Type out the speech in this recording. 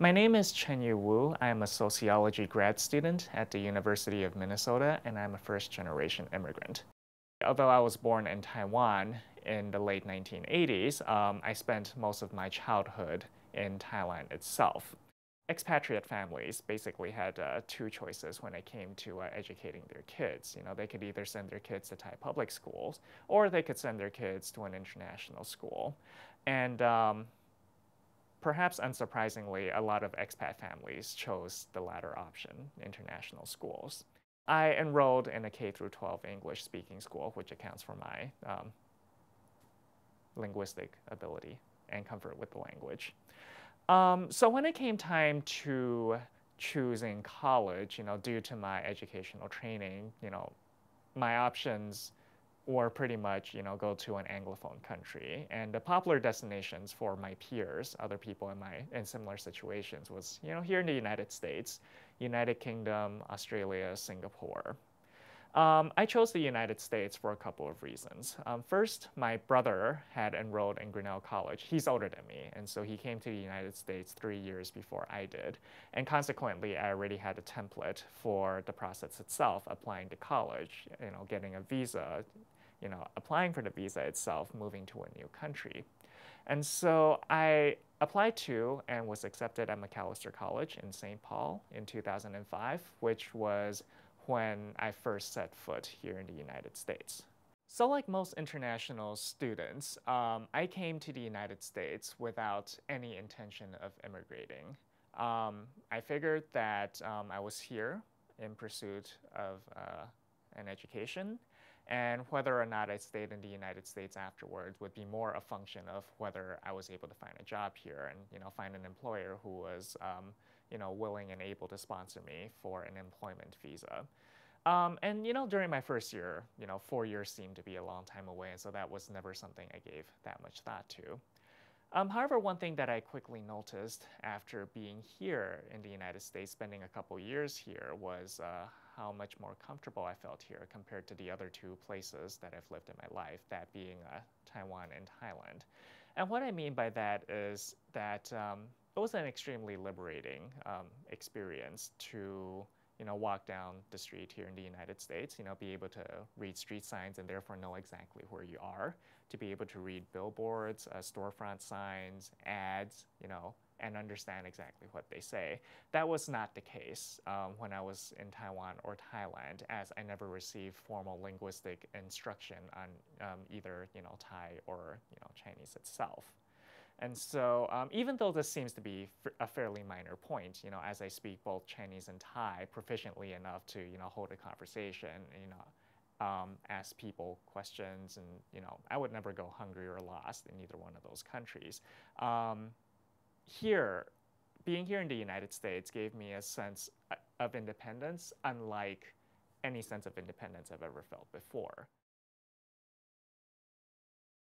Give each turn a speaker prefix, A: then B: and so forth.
A: My name is Chenyu Wu. I am a sociology grad student at the University of Minnesota, and I'm a first generation immigrant. Although I was born in Taiwan in the late 1980s, um, I spent most of my childhood in Thailand itself. Expatriate families basically had uh, two choices when it came to uh, educating their kids. You know, they could either send their kids to Thai public schools, or they could send their kids to an international school. And um, perhaps unsurprisingly, a lot of expat families chose the latter option, international schools. I enrolled in a K through 12 English speaking school, which accounts for my um, linguistic ability and comfort with the language. Um, so when it came time to choosing college, you know, due to my educational training, you know, my options or pretty much, you know, go to an Anglophone country. And the popular destinations for my peers, other people in my in similar situations, was, you know, here in the United States, United Kingdom, Australia, Singapore. Um, I chose the United States for a couple of reasons. Um, first, my brother had enrolled in Grinnell College. He's older than me, and so he came to the United States three years before I did. And consequently, I already had a template for the process itself, applying to college, you know, getting a visa, you know, applying for the visa itself, moving to a new country. And so I applied to and was accepted at Macalester College in St. Paul in 2005, which was when I first set foot here in the United States. So like most international students, um, I came to the United States without any intention of immigrating. Um, I figured that um, I was here in pursuit of uh, an education and whether or not I stayed in the United States afterwards would be more a function of whether I was able to find a job here and you know find an employer who was um, you know willing and able to sponsor me for an employment visa. Um, and you know during my first year, you know four years seemed to be a long time away, and so that was never something I gave that much thought to. Um, however, one thing that I quickly noticed after being here in the United States, spending a couple years here, was uh, how much more comfortable I felt here compared to the other two places that I've lived in my life, that being uh, Taiwan and Thailand. And what I mean by that is that um, it was an extremely liberating um, experience to you know, walk down the street here in the United States, you know, be able to read street signs and therefore know exactly where you are, to be able to read billboards, uh, storefront signs, ads, you know, and understand exactly what they say. That was not the case um, when I was in Taiwan or Thailand, as I never received formal linguistic instruction on um, either you know Thai or you know Chinese itself. And so um, even though this seems to be a fairly minor point, you know, as I speak both Chinese and Thai proficiently enough to you know hold a conversation, you know. Um, ask people questions, and you know, I would never go hungry or lost in either one of those countries. Um, here, being here in the United States gave me a sense uh, of independence unlike any sense of independence I've ever felt before.